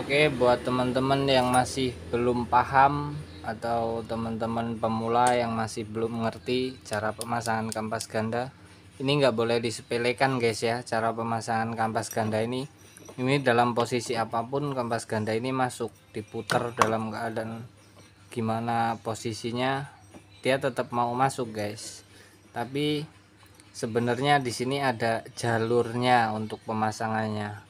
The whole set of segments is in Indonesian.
Oke, buat teman-teman yang masih belum paham atau teman-teman pemula yang masih belum mengerti cara pemasangan kampas ganda, ini nggak boleh disepelekan guys ya. Cara pemasangan kampas ganda ini, ini dalam posisi apa pun kampas ganda ini masuk, diputar dalam keadaan gimana posisinya, dia tetap mau masuk guys. Tapi sebenarnya di sini ada jalurnya untuk pemasangannya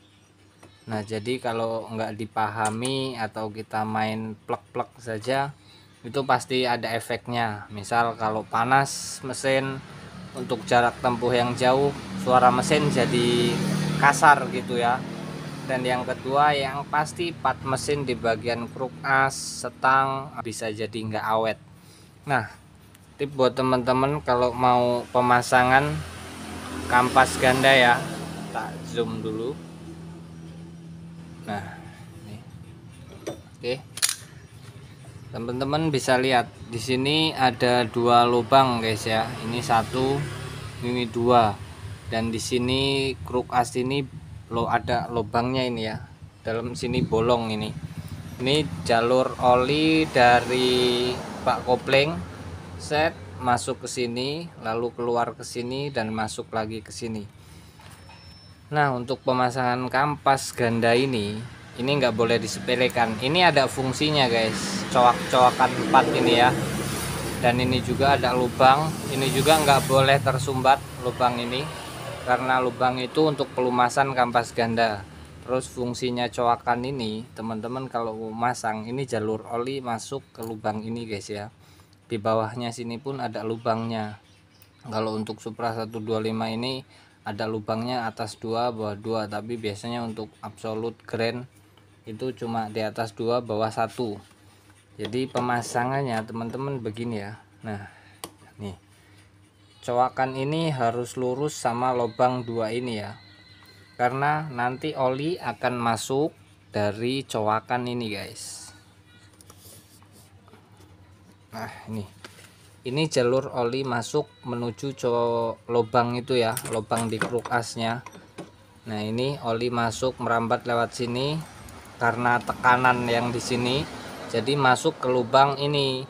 Nah jadi kalau nggak dipahami atau kita main plek-plek saja itu pasti ada efeknya. Misal kalau panas mesin untuk jarak tempuh yang jauh suara mesin jadi kasar gitu ya. Dan yang kedua yang pasti part mesin di bagian kruk as setang bisa jadi nggak awet. Nah tip buat teman-teman kalau mau pemasangan kampas ganda ya. Tak zoom dulu nah ini. Oke. Teman-teman bisa lihat di sini ada dua lubang guys ya. Ini satu ini dua. Dan di sini kruk as ini lo ada lubangnya ini ya. Dalam sini bolong ini. Ini jalur oli dari Pak Kopling. Set masuk ke sini lalu keluar ke sini dan masuk lagi ke sini Nah untuk pemasangan kampas ganda ini ini nggak boleh disepelekan. Ini ada fungsinya guys. Coak-coakan empat ini ya. Dan ini juga ada lubang. Ini juga nggak boleh tersumbat lubang ini karena lubang itu untuk pelumasan kampas ganda. Terus fungsinya coakan ini teman-teman kalau masang ini jalur oli masuk ke lubang ini guys ya. Di bawahnya sini pun ada lubangnya. Kalau untuk Supra 125 ini ada lubangnya atas dua bawah dua. Tapi biasanya untuk absolut grand itu cuma di atas dua bawah satu. Jadi pemasangannya teman-teman begini ya. Nah nih. Coakan ini harus lurus sama lubang dua ini ya. Karena nanti oli akan masuk dari coakan ini guys. Nah ini ini jalur oli masuk menuju lubang itu ya lubang di kruk asnya. Nah ini oli masuk merambat lewat sini karena tekanan yang di sini. Jadi masuk ke lubang ini.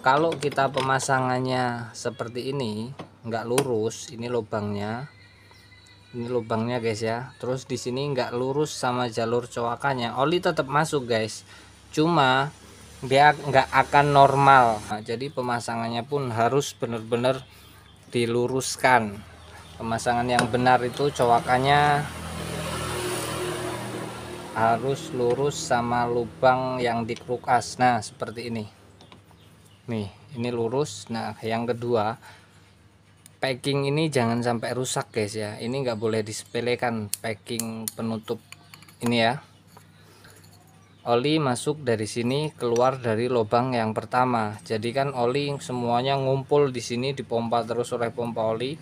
Kalau kita pemasangannya seperti ini enggak lurus ini lubangnya. Ini lubangnya guys ya. Terus di sini enggak lurus sama jalur coakannya oli tetap masuk guys. Cuma dia nggak akan normal. Nah, jadi pemasangannya pun harus benar-benar diluruskan. Pemasangan yang benar itu cowakannya harus lurus sama lubang yang dikrukas. Nah seperti ini. Nih ini lurus. Nah yang kedua packing ini jangan sampai rusak guys ya. Ini nggak boleh disepelekan. Packing penutup ini ya oli masuk dari sini keluar dari lubang yang pertama. Jadi kan oli semuanya ngumpul di sini dipompa terus oleh pompa oli.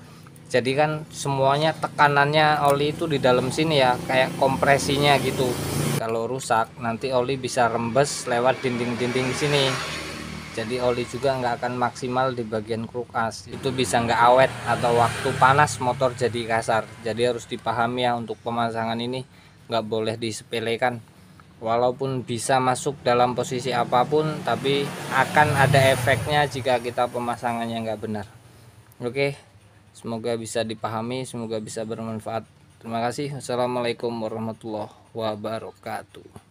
Jadi kan semuanya tekanannya oli itu di dalam sini ya kayak kompresinya gitu. Kalau rusak nanti oli bisa rembes lewat dinding-dinding sini. Jadi oli juga nggak akan maksimal di bagian kruk as itu bisa nggak awet atau waktu panas motor jadi kasar. Jadi harus dipahami ya untuk pemasangan ini nggak boleh disepelekan walaupun bisa masuk dalam posisi apa pun tapi akan ada efeknya jika kita pemasangannya nggak benar. Oke semoga bisa dipahami semoga bisa bermanfaat. Terima kasih. Assalamualaikum warahmatullahi wabarakatuh